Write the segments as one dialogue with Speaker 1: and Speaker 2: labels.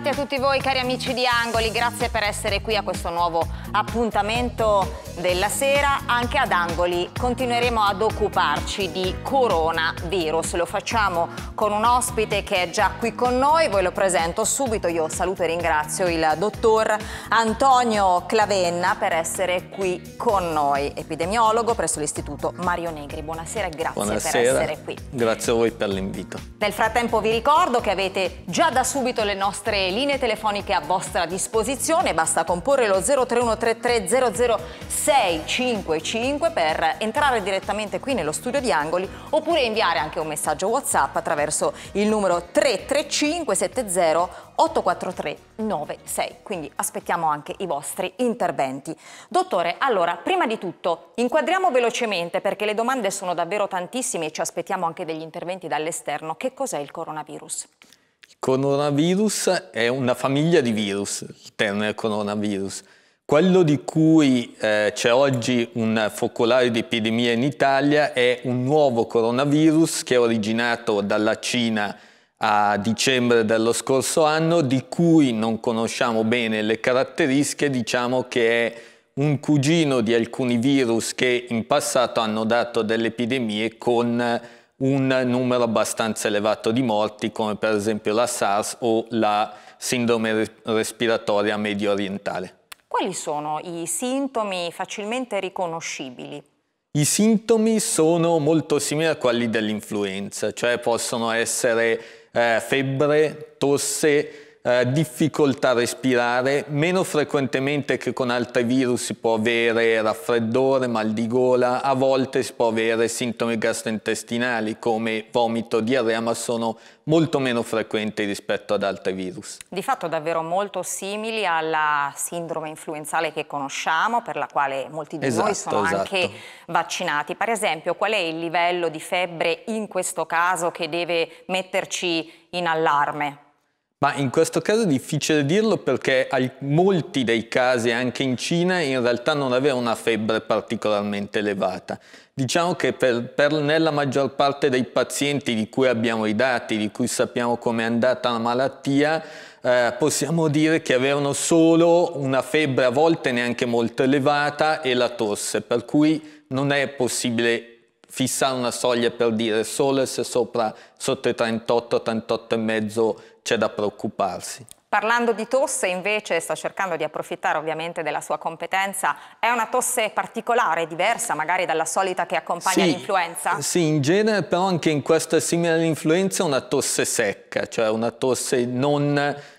Speaker 1: ritrovati a tutti voi cari amici di Angoli, grazie per essere qui a questo nuovo appuntamento della sera. Anche ad Angoli continueremo ad occuparci di coronavirus, lo facciamo con un ospite che è già qui con noi, voi lo presento subito, io saluto e ringrazio il dottor Antonio Clavenna per essere qui con noi, epidemiologo presso l'Istituto Mario Negri. Buonasera e grazie
Speaker 2: Buonasera.
Speaker 1: per essere qui.
Speaker 2: Grazie a voi per l'invito.
Speaker 1: Nel frattempo vi ricordo che avete già da subito le nostre linee telefoniche a vostra disposizione, basta comporre lo 03133 00655 per entrare direttamente qui nello studio di Angoli oppure inviare anche un messaggio WhatsApp attraverso il numero 335 70 843 96. Quindi aspettiamo anche i vostri interventi. Dottore, allora, prima di tutto, inquadriamo velocemente perché le domande sono davvero tantissime e ci aspettiamo anche degli interventi dall'esterno. Che cos'è il coronavirus?
Speaker 2: Coronavirus è una famiglia di virus, il termine coronavirus. Quello di cui eh, c'è oggi un focolare di epidemia in Italia è un nuovo coronavirus che è originato dalla Cina a dicembre dello scorso anno, di cui non conosciamo bene le caratteristiche, diciamo che è un cugino di alcuni virus che in passato hanno dato delle epidemie con un numero abbastanza elevato di morti, come per esempio la SARS o la sindrome respiratoria medio orientale.
Speaker 1: Quali sono i sintomi facilmente riconoscibili?
Speaker 2: I sintomi sono molto simili a quelli dell'influenza, cioè possono essere eh, febbre, tosse, eh, difficoltà a respirare, meno frequentemente che con altri virus si può avere raffreddore, mal di gola, a volte si può avere sintomi gastrointestinali come vomito, diarrea, ma sono molto meno frequenti rispetto ad altri virus.
Speaker 1: Di fatto davvero molto simili alla sindrome influenzale che conosciamo, per la quale molti di esatto, noi sono esatto. anche vaccinati. Per esempio, qual è il livello di febbre in questo caso che deve metterci in allarme?
Speaker 2: Ma in questo caso è difficile dirlo perché molti dei casi anche in Cina in realtà non avevano una febbre particolarmente elevata. Diciamo che per, per nella maggior parte dei pazienti di cui abbiamo i dati, di cui sappiamo come è andata la malattia, eh, possiamo dire che avevano solo una febbre a volte neanche molto elevata e la tosse, per cui non è possibile fissare una soglia per dire solo se sopra sotto i 38, 38 e mezzo c'è da preoccuparsi.
Speaker 1: Parlando di tosse invece, sto cercando di approfittare ovviamente della sua competenza, è una tosse particolare, diversa magari dalla solita che accompagna sì, l'influenza?
Speaker 2: Sì, in genere però anche in questa simile all'influenza è una tosse secca, cioè una tosse non,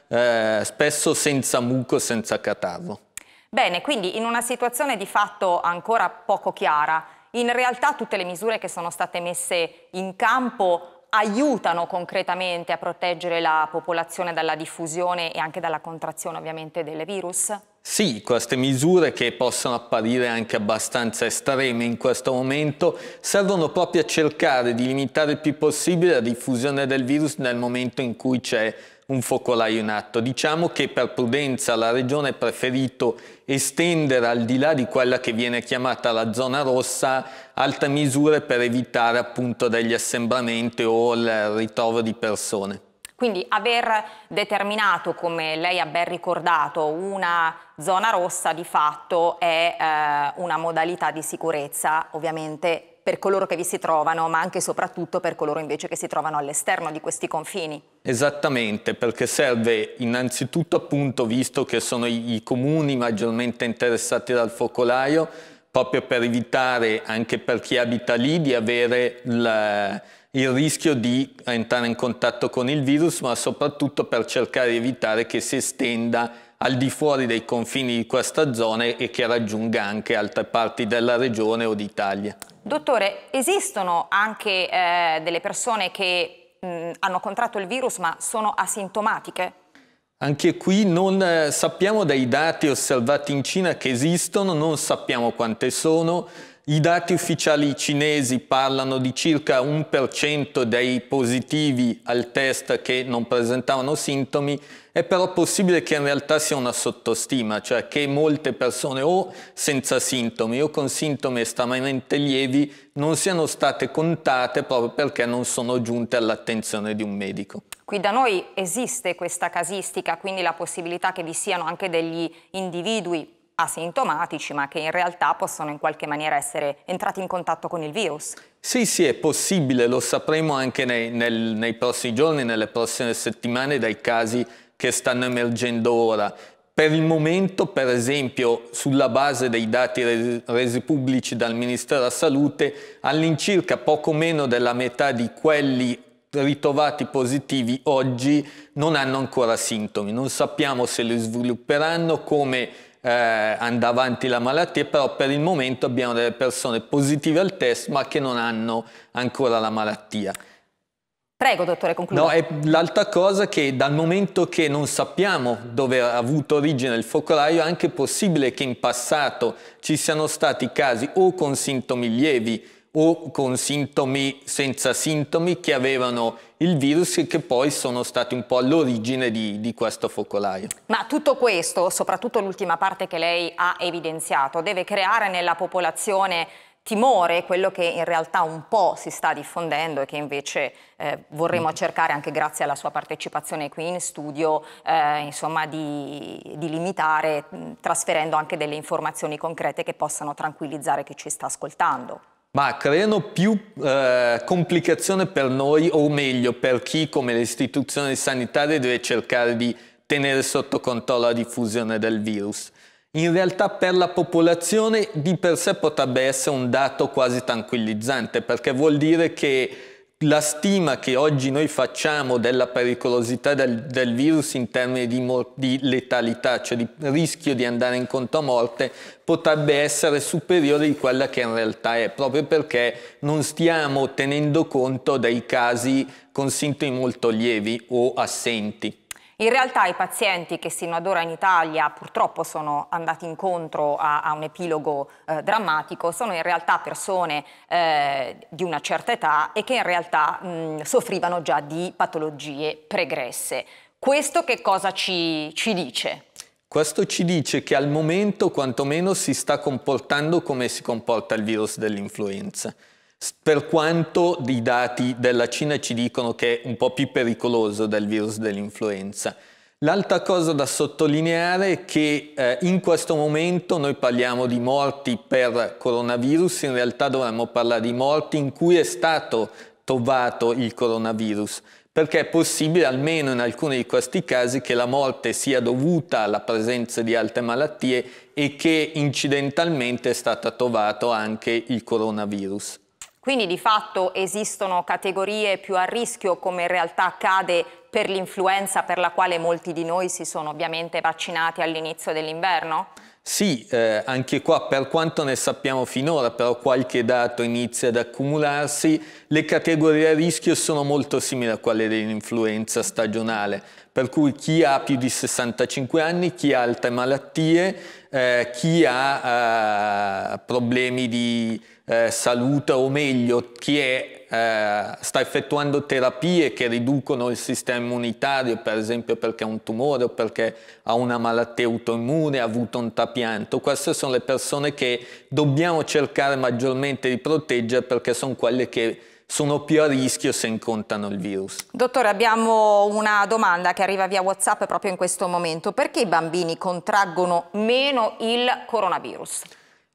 Speaker 2: eh, spesso senza muco, senza catarro.
Speaker 1: Bene, quindi in una situazione di fatto ancora poco chiara, in realtà tutte le misure che sono state messe in campo aiutano concretamente a proteggere la popolazione dalla diffusione e anche dalla contrazione ovviamente del virus?
Speaker 2: Sì, queste misure che possono apparire anche abbastanza estreme in questo momento servono proprio a cercare di limitare il più possibile la diffusione del virus nel momento in cui c'è un focolaio in atto. Diciamo che per prudenza la Regione ha preferito estendere al di là di quella che viene chiamata la zona rossa altre misure per evitare appunto degli assembramenti o il ritrovo di persone.
Speaker 1: Quindi aver determinato, come lei ha ben ricordato, una zona rossa di fatto è eh, una modalità di sicurezza ovviamente per coloro che vi si trovano, ma anche e soprattutto per coloro invece che si trovano all'esterno di questi confini.
Speaker 2: Esattamente, perché serve innanzitutto appunto, visto che sono i, comuni maggiormente interessati dal focolaio, proprio per evitare anche per chi abita lì di avere il, il rischio di entrare in contatto con il virus, ma soprattutto per cercare di evitare che si estenda al di fuori dei confini di questa zona e che raggiunga anche altre parti della regione o d'Italia.
Speaker 1: Dottore, esistono anche eh, delle persone che mh, hanno contratto il virus ma sono asintomatiche?
Speaker 2: Anche qui non eh, sappiamo dai dati osservati in Cina che esistono, non sappiamo quante sono. I dati ufficiali cinesi parlano di circa un per cento dei positivi al test che non presentavano sintomi È però possibile che in realtà sia una sottostima, cioè che molte persone o senza sintomi o con sintomi estremamente lievi non siano state contate proprio perché non sono giunte all'attenzione di un medico.
Speaker 1: Qui da noi esiste questa casistica, quindi la possibilità che vi siano anche degli individui asintomatici ma che in realtà possono in qualche maniera essere entrati in contatto con il virus.
Speaker 2: Sì, sì, è possibile, lo sapremo anche nei, nel, nei prossimi giorni, nelle prossime settimane dai casi che stanno emergendo ora. Per il momento, per esempio, sulla base dei dati resi pubblici dal Ministero della Salute, all'incirca poco meno della metà di quelli ritrovati positivi oggi non hanno ancora sintomi. Non sappiamo se li svilupperanno, come eh, andrà avanti la malattia, però per il momento abbiamo delle persone positive al test ma che non hanno ancora la malattia.
Speaker 1: Prego, dottore, concluda.
Speaker 2: No, è l'altra cosa che dal momento che non sappiamo dove ha avuto origine il focolaio, è anche possibile che in passato ci siano stati casi o con sintomi lievi o con sintomi senza sintomi che avevano il virus e che poi sono stati un po' all'origine di, di, questo focolaio.
Speaker 1: Ma tutto questo, soprattutto l'ultima parte che lei ha evidenziato, deve creare nella popolazione timore, quello che in realtà un po' si sta diffondendo e che invece eh, vorremmo mm. cercare anche grazie alla sua partecipazione qui in studio, eh, insomma, di, di limitare, trasferendo anche delle informazioni concrete che possano tranquillizzare chi ci sta ascoltando
Speaker 2: ma creano più eh, complicazione per noi, o meglio per chi come le istituzioni sanitarie deve cercare di tenere sotto controllo la diffusione del virus. In realtà per la popolazione di per sé potrebbe essere un dato quasi tranquillizzante perché vuol dire che la stima che oggi noi facciamo della pericolosità del, del virus in termini di, di, letalità, cioè di rischio di andare incontro a morte, potrebbe essere superiore di quella che in realtà è, proprio perché non stiamo tenendo conto dei casi con sintomi molto lievi o assenti.
Speaker 1: In realtà i pazienti che sino ad ora in Italia purtroppo sono andati incontro a, a un epilogo eh, drammatico sono in realtà persone eh, di una certa età e che in realtà mh, soffrivano già di patologie pregresse. Questo che cosa ci, ci dice?
Speaker 2: Questo ci dice che al momento quantomeno si sta comportando come si comporta il virus dell'influenza per quanto i dati della Cina ci dicono che è un po' più pericoloso del virus dell'influenza. L'altra cosa da sottolineare è che eh, in questo momento noi parliamo di morti per coronavirus, in realtà dovremmo parlare di morti in cui è stato trovato il coronavirus, perché è possibile almeno in alcuni di questi casi che la morte sia dovuta alla presenza di altre malattie e che incidentalmente è stato trovato anche il coronavirus.
Speaker 1: Quindi di fatto esistono categorie più a rischio come in realtà accade per l'influenza per la quale molti di noi si sono ovviamente vaccinati all'inizio dell'inverno?
Speaker 2: Sì, eh, anche qua per quanto ne sappiamo finora, però qualche dato inizia ad accumularsi, le categorie a rischio sono molto simili a quelle dell'influenza stagionale, per cui chi ha più di 65 anni, chi ha altre malattie, eh, chi ha eh, problemi di eh, salute o meglio chi è, eh, sta effettuando terapie che riducono il sistema immunitario, per esempio perché ha un tumore o perché ha una malattia autoimmune, ha avuto un trapianto. Queste sono le persone che dobbiamo cercare maggiormente di proteggere perché sono quelle che sono più a rischio se incontrano il virus.
Speaker 1: Dottore, abbiamo una domanda che arriva via WhatsApp proprio in questo momento. Perché i bambini contraggono meno il coronavirus?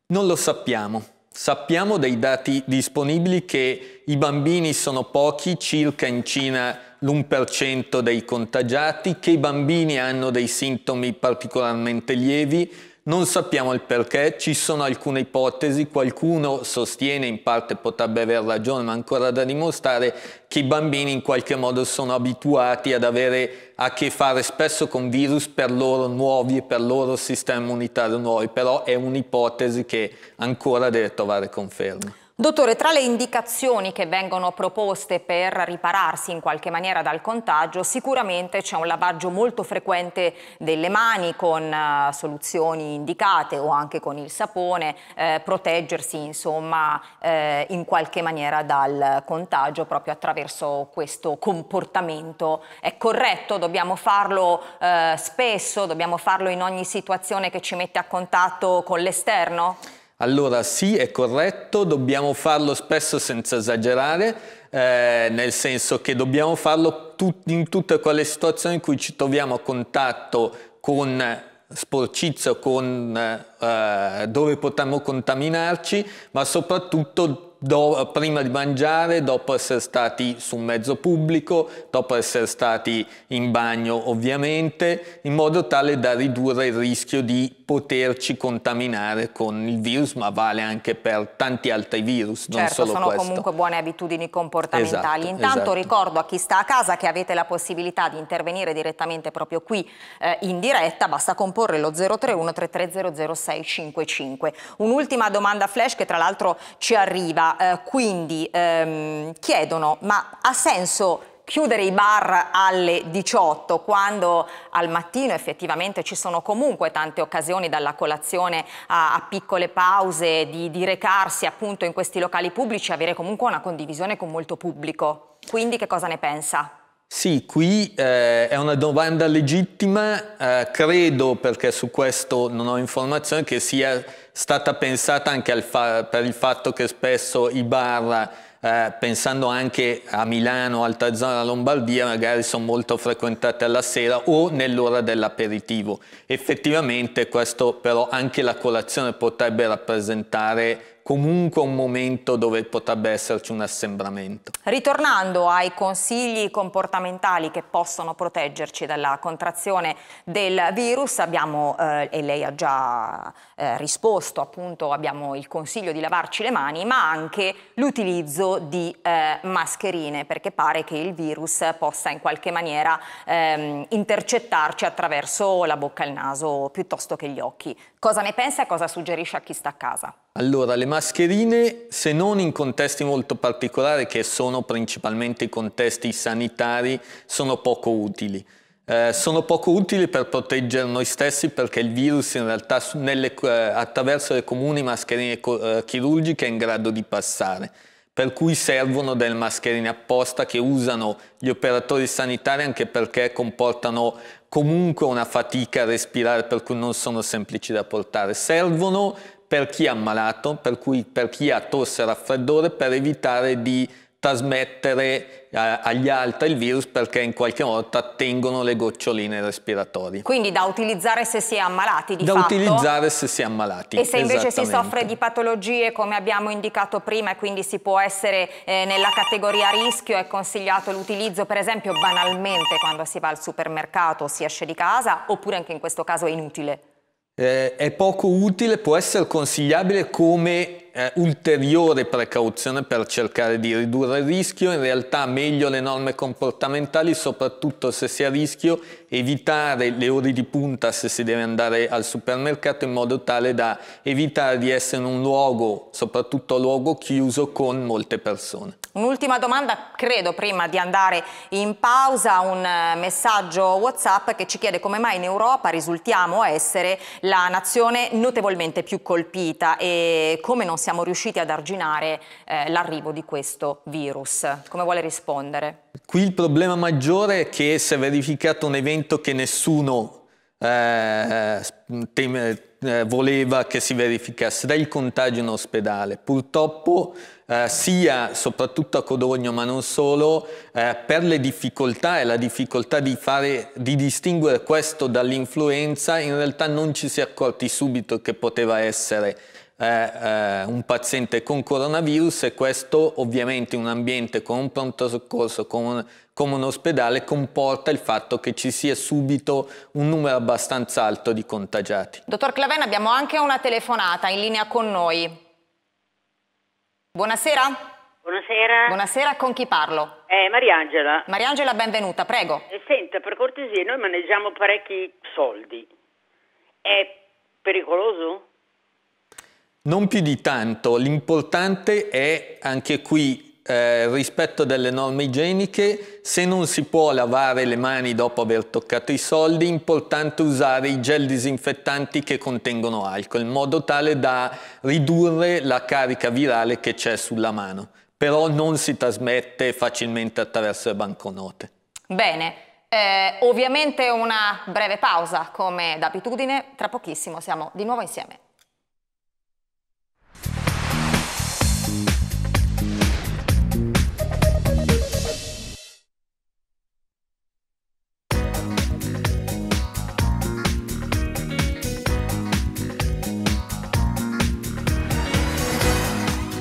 Speaker 2: Non lo sappiamo. Sappiamo dai dati disponibili che i bambini sono pochi, circa in Cina l'1% dei contagiati, che i bambini hanno dei sintomi particolarmente lievi, non sappiamo il perché, ci sono alcune ipotesi, qualcuno sostiene, in parte potrebbe aver ragione, ma ancora da dimostrare, che i bambini in qualche modo sono abituati ad avere a che fare spesso con virus per loro nuovi e per loro sistema immunitario nuovi, però è un'ipotesi che ancora deve trovare conferma.
Speaker 1: Dottore, tra le indicazioni che vengono proposte per ripararsi in qualche maniera dal contagio, sicuramente c'è un lavaggio molto frequente delle mani con uh, soluzioni indicate o anche con il sapone, eh, proteggersi insomma eh, in qualche maniera dal contagio proprio attraverso questo comportamento. È corretto? Dobbiamo farlo eh, spesso? Dobbiamo farlo in ogni situazione che ci mette a contatto con l'esterno?
Speaker 2: Allora sì, è corretto, dobbiamo farlo spesso senza esagerare, eh, nel senso che dobbiamo farlo tut in tutte quelle situazioni in cui ci troviamo a contatto con sporcizia, con, eh, dove potremmo contaminarci, ma soprattutto do, prima di mangiare, dopo essere stati su un mezzo pubblico, dopo essere stati in bagno ovviamente, in modo tale da ridurre il rischio di poterci contaminare con il virus, ma vale anche per tanti altri virus, non
Speaker 1: certo,
Speaker 2: solo
Speaker 1: sono
Speaker 2: questo.
Speaker 1: comunque buone abitudini comportamentali. Esatto, Intanto esatto. ricordo a chi sta a casa che avete la possibilità di intervenire direttamente proprio qui eh, in diretta, basta comporre lo 031 3300 655. Un'ultima domanda flash che tra l'altro ci arriva, eh, quindi ehm, chiedono ma ha senso chiudere i bar alle 18 quando al mattino effettivamente ci sono comunque tante occasioni dalla colazione a, a piccole pause di, di, recarsi appunto in questi locali pubblici e avere comunque una condivisione con molto pubblico. Quindi che cosa ne pensa?
Speaker 2: Sì, qui eh, è una domanda legittima, eh, credo perché su questo non ho informazioni che sia stata pensata anche per il fatto che spesso i bar eh, pensando anche a Milano, altra zona della Lombardia, magari sono molto frequentate alla sera o nell'ora dell'aperitivo. Effettivamente questo però anche la colazione potrebbe rappresentare comunque un momento dove potrebbe esserci un assembramento.
Speaker 1: Ritornando ai consigli comportamentali che possono proteggerci dalla contrazione del virus, abbiamo, eh, e lei ha già eh, risposto, appunto abbiamo il consiglio di lavarci le mani, ma anche l'utilizzo di eh, mascherine, perché pare che il virus possa in qualche maniera ehm, intercettarci attraverso la bocca e il naso piuttosto che gli occhi. Cosa ne pensa e cosa suggerisce a chi sta a casa?
Speaker 2: Allora, le mascherine, se non in contesti molto particolari, che sono principalmente i contesti sanitari, sono poco utili. Eh, sono poco utili per proteggere noi stessi perché il virus in realtà nelle, eh, attraverso le comuni mascherine eh, chirurgiche è in grado di passare. Per cui servono delle mascherine apposta che usano gli operatori sanitari anche perché comportano comunque una fatica a respirare per cui non sono semplici da portare. Servono per chi è ammalato, per, cui, per chi ha tosse e raffreddore, per evitare di trasmettere eh, agli altri il virus perché in qualche modo trattengono le goccioline respiratorie.
Speaker 1: Quindi da utilizzare se si è ammalati di
Speaker 2: da
Speaker 1: fatto?
Speaker 2: Da utilizzare se si è ammalati,
Speaker 1: E se invece si soffre di patologie come abbiamo indicato prima e quindi si può essere eh, nella categoria rischio, è consigliato l'utilizzo per esempio banalmente quando si va al supermercato o si esce di casa oppure anche in questo caso è inutile?
Speaker 2: Eh, è poco utile, può essere consigliabile come eh, ulteriore precauzione per cercare di ridurre il rischio, in realtà meglio le norme comportamentali, soprattutto se si ha rischio, evitare le ore di punta se si deve andare al supermercato in modo tale da evitare di essere in un luogo, soprattutto luogo chiuso, con molte persone.
Speaker 1: Un'ultima domanda, credo, prima di andare in pausa, un eh, messaggio WhatsApp che ci chiede come mai in Europa risultiamo essere la nazione notevolmente più colpita e come non siamo riusciti ad arginare eh, l'arrivo di questo virus. Come vuole rispondere?
Speaker 2: Qui il problema maggiore è che si è verificato un evento che nessuno eh, teme, eh, voleva che si verificasse, il contagio in ospedale. Purtroppo eh, sia soprattutto a Codogno ma non solo, eh, per le difficoltà e la difficoltà di, fare, di distinguere questo dall'influenza, in realtà non ci si è accorti subito che poteva essere eh, eh, un paziente con coronavirus e questo ovviamente in un ambiente con un pronto soccorso, come un, come un ospedale, comporta il fatto che ci sia subito un numero abbastanza alto di contagiati.
Speaker 1: Dottor Claven, abbiamo anche una telefonata in linea con noi. Buonasera.
Speaker 3: Buonasera.
Speaker 1: Buonasera, con chi parlo?
Speaker 3: Eh, Mariangela.
Speaker 1: Mariangela, benvenuta, prego.
Speaker 3: Eh, senta, per cortesia, noi maneggiamo parecchi soldi. È pericoloso?
Speaker 2: Non più di tanto, l'importante è anche qui eh, rispetto delle norme igieniche, se non si può lavare le mani dopo aver toccato i soldi, è importante usare i gel disinfettanti che contengono alcol, in modo tale da ridurre la carica virale che c'è sulla mano, però non si trasmette facilmente attraverso le banconote.
Speaker 1: Bene, eh, ovviamente una breve pausa come d'abitudine, tra pochissimo siamo di nuovo insieme.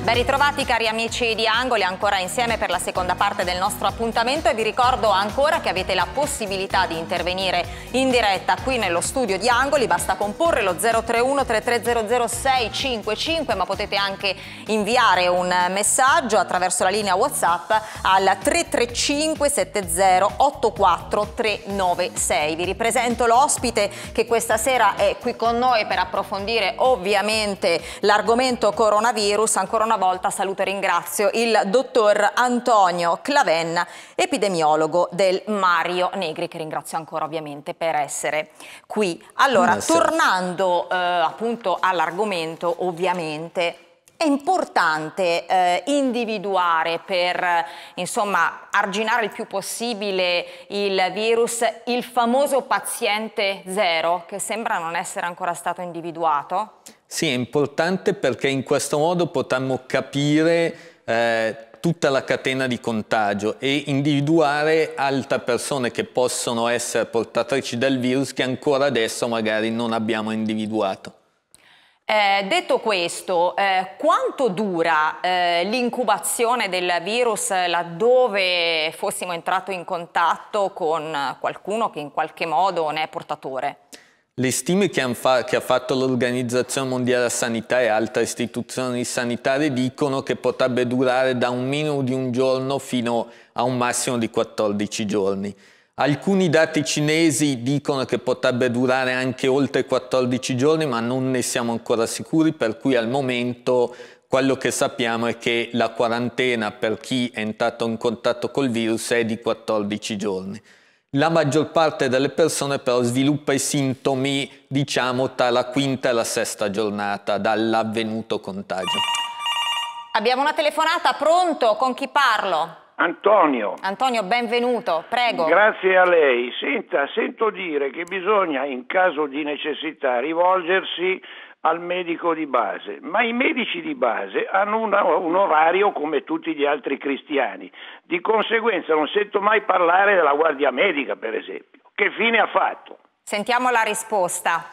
Speaker 1: Ben ritrovati cari amici di Angoli, ancora insieme per la seconda parte del nostro appuntamento e vi ricordo ancora che avete la possibilità di intervenire in diretta qui nello studio di Angoli, basta comporre lo 031 3300 655 ma potete anche inviare un messaggio attraverso la linea Whatsapp al 335 70 84 396. Vi ripresento l'ospite che questa sera è qui con noi per approfondire ovviamente l'argomento coronavirus, ancora una una volta saluto e ringrazio il dottor Antonio Clavenna, epidemiologo del Mario Negri, che ringrazio ancora ovviamente per essere qui. Allora, Buonasera. tornando eh, appunto all'argomento, ovviamente è importante eh, individuare per insomma, arginare il più possibile il virus il famoso paziente zero che sembra non essere ancora stato individuato?
Speaker 2: Sì, è importante perché in questo modo potremmo capire eh, tutta la catena di contagio e individuare altre persone che possono essere portatrici del virus che ancora adesso magari non abbiamo individuato.
Speaker 1: Eh, detto questo, eh, quanto dura eh, l'incubazione del virus laddove fossimo entrati in contatto con qualcuno che in qualche modo ne è portatore?
Speaker 2: Le stime che, fa che ha fatto l'Organizzazione Mondiale della Sanità e altre istituzioni sanitarie dicono che potrebbe durare da un minimo di un giorno fino a un massimo di 14 giorni. Alcuni dati cinesi dicono che potrebbe durare anche oltre 14 giorni, ma non ne siamo ancora sicuri, per cui al momento quello che sappiamo è che la quarantena per chi è entrato in contatto col virus è di 14 giorni. La maggior parte delle persone però sviluppa i sintomi, diciamo, tra la quinta e la sesta giornata dall'avvenuto contagio.
Speaker 1: Abbiamo una telefonata, pronto? Con chi parlo?
Speaker 4: Antonio.
Speaker 1: Antonio, benvenuto, prego.
Speaker 4: Grazie a lei. Senta, sento dire che bisogna in caso di necessità rivolgersi al medico di base, ma i medici di base hanno una, un orario come tutti gli altri cristiani, di conseguenza non sento mai parlare della guardia medica, per esempio. Che fine ha fatto?
Speaker 1: Sentiamo la risposta.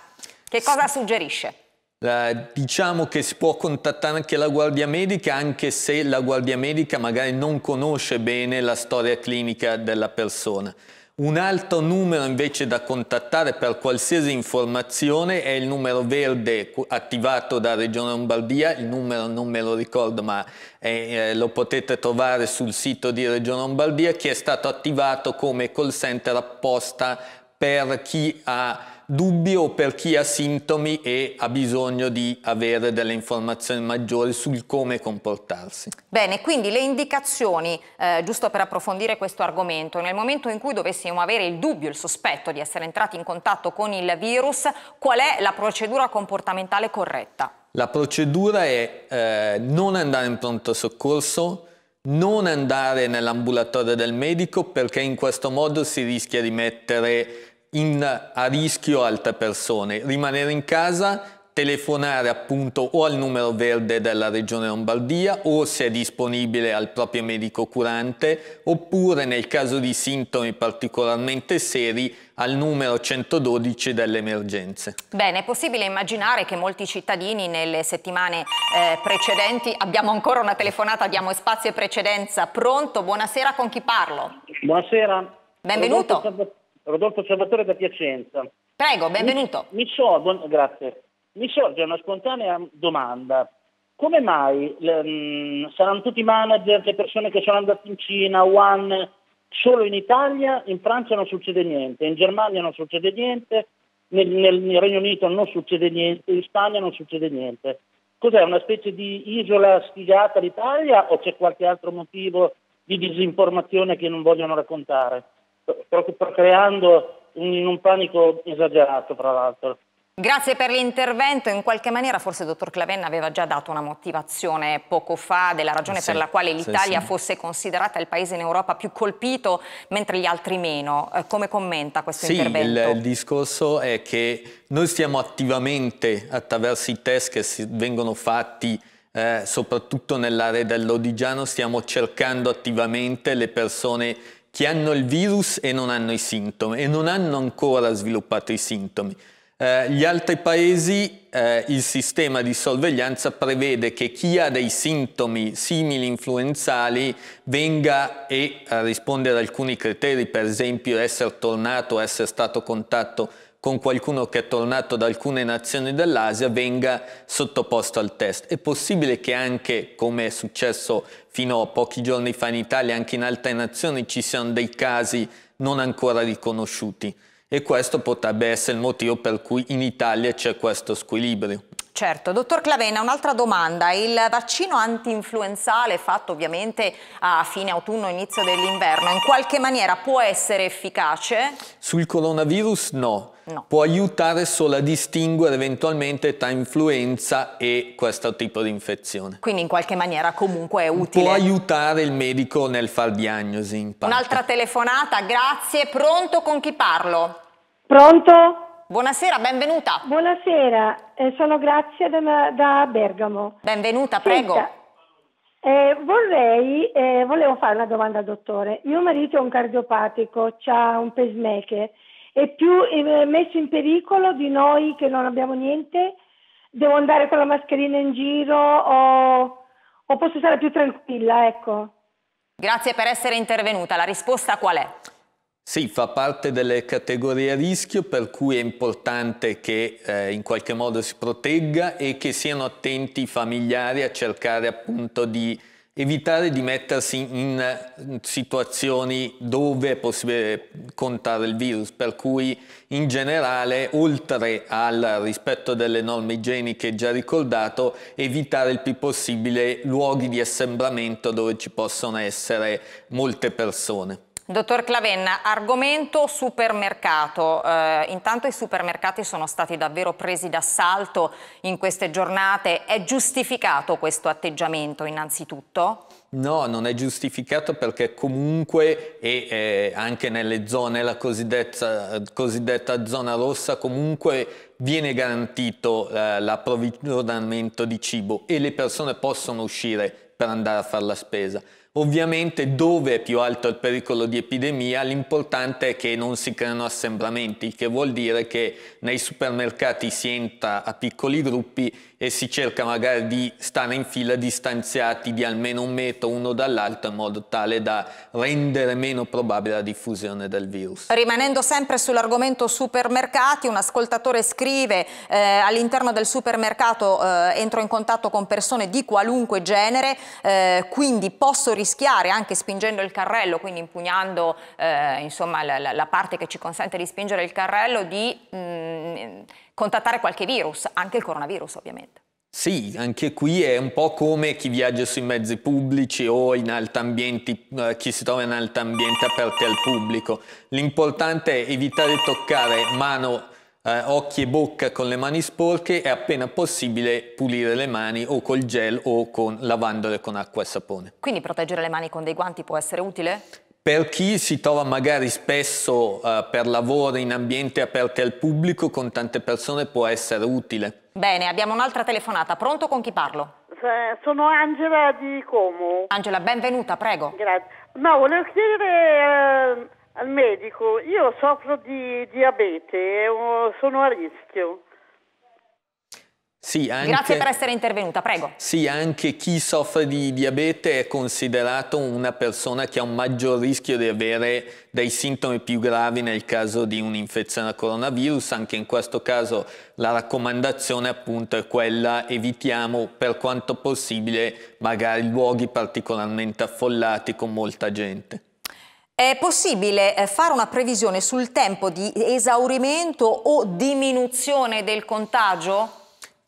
Speaker 1: Che cosa suggerisce?
Speaker 2: Eh, diciamo che si può contattare anche la guardia medica anche se la guardia medica magari non conosce bene la storia clinica della persona. Un altro numero invece da contattare per qualsiasi informazione è il numero verde attivato da Regione Lombardia, il numero non me lo ricordo ma è, eh, lo potete trovare sul sito di Regione Lombardia che è stato attivato come call center apposta per chi ha dubbi o per chi ha sintomi e ha bisogno di avere delle informazioni maggiori sul come comportarsi.
Speaker 1: Bene, quindi le indicazioni, eh, giusto per approfondire questo argomento, nel momento in cui dovessimo avere il dubbio, il sospetto di essere entrati in contatto con il virus, qual è la procedura comportamentale corretta?
Speaker 2: La procedura è eh, non andare in pronto soccorso, non andare nell'ambulatorio del medico perché in questo modo si rischia di mettere in, a rischio altre persone, rimanere in casa, telefonare appunto o al numero verde della regione Lombardia o se è disponibile al proprio medico curante oppure nel caso di sintomi particolarmente seri al numero 112 delle emergenze.
Speaker 1: Bene, è possibile immaginare che molti cittadini nelle settimane eh, precedenti, abbiamo ancora una telefonata, diamo spazio e precedenza, pronto, buonasera, con chi parlo?
Speaker 5: Buonasera.
Speaker 1: Benvenuto.
Speaker 5: Rodolfo Salvatore da Piacenza.
Speaker 1: Prego, benvenuto.
Speaker 5: Mi, mi, so, buon, grazie. mi sorge una spontanea domanda. Come mai mm, saranno tutti manager, le persone che sono andate in Cina, Wuhan, solo in Italia, in Francia non succede niente, in Germania non succede niente, nel, nel, nel Regno Unito non succede niente, in Spagna non succede niente. cos'è una specie di isola sfigata d'Italia o c'è qualche altro motivo di disinformazione che non vogliono raccontare? Proprio creando un, un panico esagerato, tra l'altro.
Speaker 1: Grazie per l'intervento. In qualche maniera forse il dottor Clavenna aveva già dato una motivazione poco fa della ragione sì, per la quale l'Italia sì, sì. fosse considerata il paese in Europa più colpito mentre gli altri meno. Eh, come commenta questo intervento?
Speaker 2: Il, il discorso è che noi stiamo attivamente attraverso i test che si, vengono fatti eh, soprattutto nell'area dell'Odigiano, stiamo cercando attivamente le persone che hanno il virus e non hanno i sintomi e non hanno ancora sviluppato i sintomi. Eh, gli altri paesi, eh, il sistema di sorveglianza prevede che chi ha dei sintomi simili influenzali venga e eh, risponde ad alcuni criteri, per esempio essere tornato, essere stato contatto con qualcuno che è tornato da alcune nazioni dell'Asia venga sottoposto al test. È possibile che anche, come è successo fino a pochi giorni fa in Italia, anche in altre nazioni ci siano dei casi non ancora riconosciuti e questo potrebbe essere il motivo per cui in Italia c'è questo squilibrio.
Speaker 1: Certo, dottor Clavena, un'altra domanda. Il vaccino anti-influenzale fatto ovviamente a fine autunno, inizio dell'inverno, in qualche maniera può essere efficace?
Speaker 2: Sul coronavirus no. No. Può aiutare solo a distinguere eventualmente tra influenza e questo tipo di infezione.
Speaker 1: Quindi in qualche maniera comunque è utile?
Speaker 2: Può aiutare il medico nel far diagnosi.
Speaker 1: Un'altra telefonata, grazie. Pronto con chi parlo?
Speaker 6: Pronto?
Speaker 1: Buonasera, benvenuta.
Speaker 6: Buonasera, eh, sono Grazia da, da, Bergamo.
Speaker 1: Benvenuta, prego. Senta,
Speaker 6: eh, vorrei, eh, volevo fare una domanda al dottore. Mio marito è un cardiopatico, ha un pacemaker, è più eh, messo in pericolo di noi che non abbiamo niente? Devo andare con la mascherina in giro o, o posso stare più tranquilla? Ecco.
Speaker 1: Grazie per essere intervenuta. La risposta qual è?
Speaker 2: Sì, fa parte delle categorie a rischio per cui è importante che eh, in qualche modo si protegga e che siano attenti i familiari a cercare appunto di evitare di mettersi in, in situazioni dove è possibile contare il virus, per cui in generale oltre al rispetto delle norme igieniche già ricordato evitare il più possibile luoghi di assembramento dove ci possono essere molte persone.
Speaker 1: Dottor Clavenna, argomento supermercato. Eh, intanto i supermercati sono stati davvero presi d'assalto in queste giornate. È giustificato questo atteggiamento innanzitutto?
Speaker 2: No, non è giustificato perché comunque e eh, anche nelle zone, la cosiddetta, cosiddetta zona rossa, comunque viene garantito eh, l'approvvigionamento di cibo e le persone possono uscire per andare a fare la spesa. Ovviamente dove è più alto il pericolo di epidemia l'importante è che non si creano assembramenti, che vuol dire che nei supermercati si entra a piccoli gruppi e si cerca magari di stare in fila distanziati di almeno un metro uno dall'altro in modo tale da rendere meno probabile la diffusione del virus.
Speaker 1: Rimanendo sempre sull'argomento supermercati, un ascoltatore scrive eh, all'interno del supermercato eh, entro in contatto con persone di qualunque genere, eh, quindi posso rischiare anche spingendo il carrello, quindi impugnando eh, insomma, la, la, parte che ci consente di spingere il carrello, di mh, mm, contattare qualche virus, anche il coronavirus ovviamente.
Speaker 2: Sì, anche qui è un po' come chi viaggia sui mezzi pubblici o in alti ambienti, eh, chi si trova in alti ambienti aperti al pubblico. L'importante è evitare di toccare mano, eh, occhi e bocca con le mani sporche e appena possibile pulire le mani o col gel o con, lavandole con acqua e sapone.
Speaker 1: Quindi proteggere le mani con dei guanti può essere utile?
Speaker 2: Per chi si trova magari spesso uh, per lavoro in ambienti aperti al pubblico con tante persone può essere utile.
Speaker 1: Bene, abbiamo un'altra telefonata. Pronto con chi parlo?
Speaker 7: Sono Angela di Como.
Speaker 1: Angela, benvenuta, prego.
Speaker 7: Grazie. No, volevo chiedere eh, al medico, io soffro di diabete, sono a rischio.
Speaker 2: Sì, anche,
Speaker 1: Grazie per essere intervenuta, prego.
Speaker 2: Sì, anche chi soffre di diabete è considerato una persona che ha un maggior rischio di avere dei sintomi più gravi nel caso di un'infezione a coronavirus. Anche in questo caso la raccomandazione appunto è quella evitiamo per quanto possibile magari luoghi particolarmente affollati con molta gente.
Speaker 1: È possibile eh, fare una previsione sul tempo di esaurimento o diminuzione del contagio?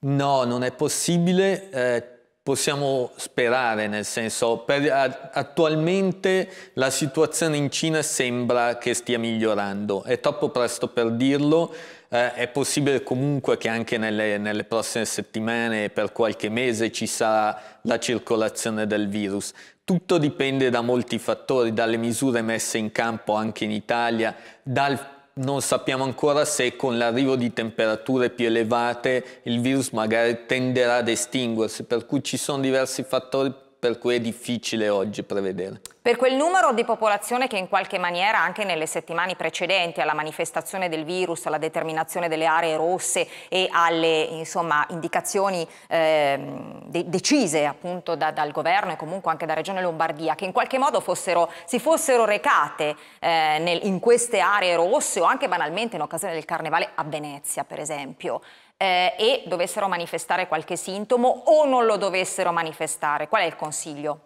Speaker 2: No, non è possibile. Eh, possiamo sperare, nel senso, per, attualmente la situazione in Cina sembra che stia migliorando. È troppo presto per dirlo. Eh, è possibile comunque che anche nelle, nelle prossime settimane, per qualche mese, ci sarà la circolazione del virus. Tutto dipende da molti fattori, dalle misure messe in campo anche in Italia, dal non sappiamo ancora se con l'arrivo di temperature più elevate il virus magari tenderà ad estinguersi, per cui ci sono diversi fattori per cui è difficile oggi prevedere.
Speaker 1: Per quel numero di popolazione che in qualche maniera anche nelle settimane precedenti alla manifestazione del virus, alla determinazione delle aree rosse e alle insomma, indicazioni eh, de decise appunto da, dal governo e comunque anche da Regione Lombardia, che in qualche modo fossero, si fossero recate eh, nel, in queste aree rosse o anche banalmente in occasione del Carnevale a Venezia per esempio, eh, e dovessero manifestare qualche sintomo o non lo dovessero manifestare? Qual è il consiglio?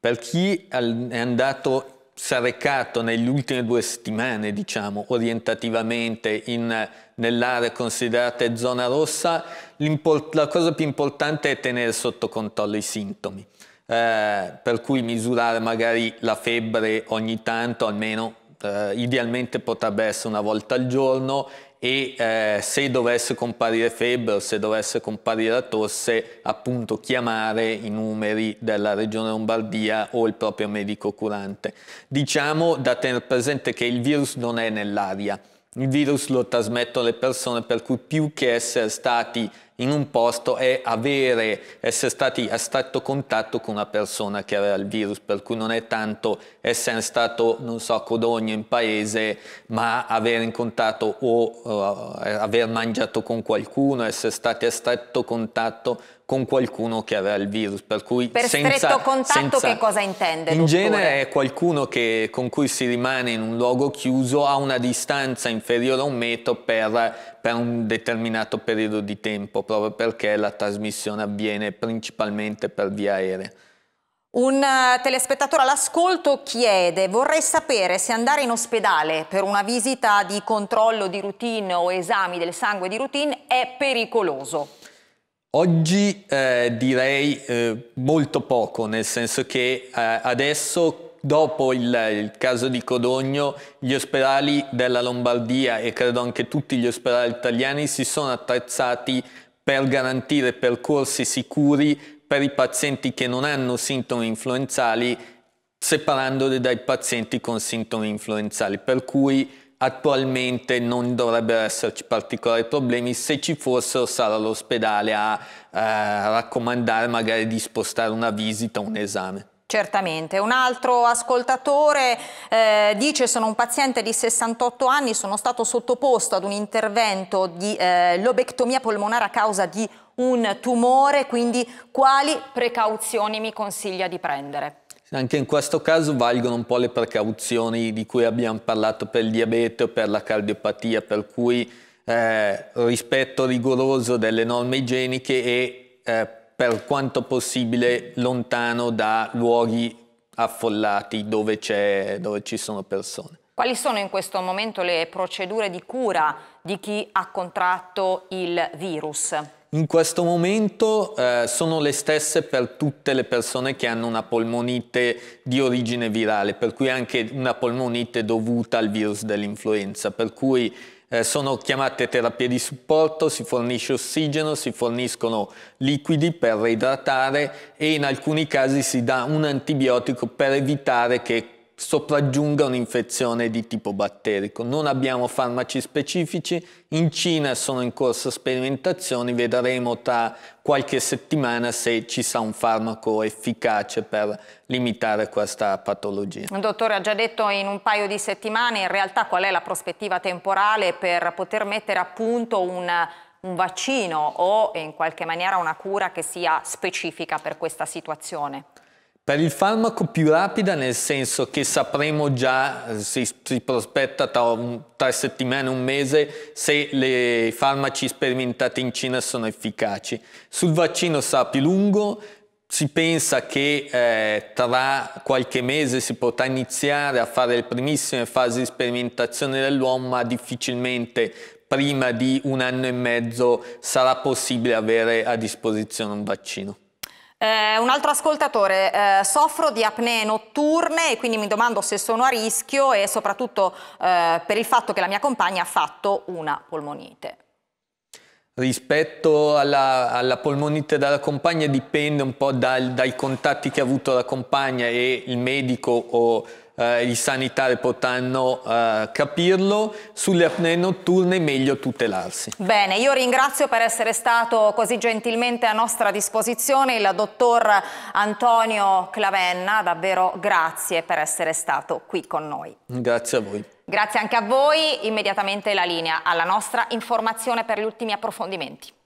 Speaker 2: Per chi è andato, si è recato nelle ultime due settimane, diciamo, orientativamente nell'area considerata zona rossa, la cosa più importante è tenere sotto controllo i sintomi. Eh, per cui misurare magari la febbre ogni tanto, almeno eh, idealmente potrebbe essere una volta al giorno e eh, se dovesse comparire febbre se dovesse comparire la tosse appunto chiamare i numeri della regione Lombardia o il proprio medico curante. Diciamo da tenere presente che il virus non è nell'aria, il virus lo trasmettono le persone per cui più che essere stati in un posto è avere, essere stati a stretto contatto con una persona che aveva il virus, per cui non è tanto essere stato, non so, a Codogno in paese, ma avere incontrato o uh, aver mangiato con qualcuno, essere stati a stretto contatto con qualcuno che aveva il virus. Per cui
Speaker 1: per
Speaker 2: senza,
Speaker 1: stretto contatto
Speaker 2: senza,
Speaker 1: che cosa intende?
Speaker 2: In
Speaker 1: dottore?
Speaker 2: genere è qualcuno che, con cui si rimane in un luogo chiuso a una distanza inferiore a un metro per, per un determinato periodo di tempo, proprio perché la trasmissione avviene principalmente per via aerea.
Speaker 1: Un eh, telespettatore all'ascolto chiede, vorrei sapere se andare in ospedale per una visita di controllo di routine o esami del sangue di routine è pericoloso.
Speaker 2: Oggi eh, direi eh, molto poco, nel senso che eh, adesso, dopo il, il, caso di Codogno, gli ospedali della Lombardia e credo anche tutti gli ospedali italiani si sono attrezzati per garantire percorsi sicuri per i pazienti che non hanno sintomi influenzali, separandoli dai pazienti con sintomi influenzali. Per cui attualmente non dovrebbero esserci particolari problemi, se ci fossero sarà l'ospedale a eh, raccomandare magari di spostare una visita un esame.
Speaker 1: Certamente. Un altro ascoltatore eh, dice sono un paziente di 68 anni, sono stato sottoposto ad un intervento di eh, lobectomia polmonare a causa di un tumore, quindi quali precauzioni mi consiglia di prendere?
Speaker 2: Anche in questo caso valgono un po' le precauzioni di cui abbiamo parlato per il diabete o per la cardiopatia, per cui eh, rispetto rigoroso delle norme igieniche e eh, per quanto possibile lontano da luoghi affollati dove, dove ci sono persone.
Speaker 1: Quali sono in questo momento le procedure di cura di chi ha contratto il virus?
Speaker 2: In questo momento eh, sono le stesse per tutte le persone che hanno una polmonite di origine virale, per cui anche una polmonite dovuta al virus dell'influenza, per cui eh, sono chiamate terapie di supporto, si fornisce ossigeno, si forniscono liquidi per reidratare e in alcuni casi si dà un antibiotico per evitare che sopraggiunga un'infezione di tipo batterico. Non abbiamo farmaci specifici, in Cina sono in corso sperimentazioni, vedremo tra qualche settimana se ci sarà un farmaco efficace per limitare questa patologia.
Speaker 1: Dottore ha già detto in un paio di settimane in realtà qual è la prospettiva temporale per poter mettere a punto un un vaccino o in qualche maniera una cura che sia specifica per questa situazione?
Speaker 2: Per il farmaco più rapida nel senso che sapremo già, si, si prospetta tra tre settimane, un mese, se i farmaci sperimentati in Cina sono efficaci. Sul vaccino sarà più lungo, si pensa che eh, tra qualche mese si potrà iniziare a fare le primissime fasi di sperimentazione dell'uomo, ma difficilmente prima di un anno e mezzo sarà possibile avere a disposizione un vaccino.
Speaker 1: Eh, un altro ascoltatore, eh, soffro di apnee notturne e quindi mi domando se sono a rischio e soprattutto eh, per il fatto che la mia compagna ha fatto una polmonite.
Speaker 2: Rispetto alla, alla polmonite della compagna dipende un po' dal, dai contatti che ha avuto la compagna e il medico o eh, i sanitari potranno eh, capirlo, sulle apnee notturne è meglio tutelarsi.
Speaker 1: Bene, io ringrazio per essere stato così gentilmente a nostra disposizione il dottor Antonio Clavenna, davvero grazie per essere stato qui con noi.
Speaker 2: Grazie a voi.
Speaker 1: Grazie anche a voi, immediatamente la linea alla nostra informazione per gli ultimi approfondimenti.